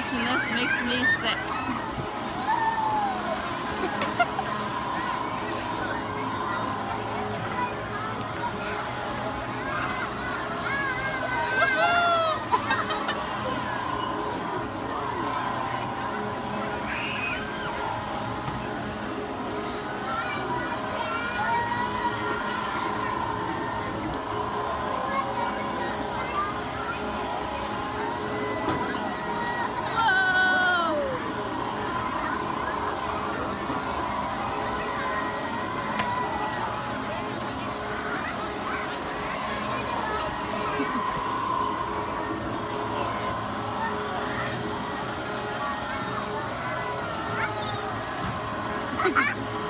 watching this makes me sick. Ha ha ha!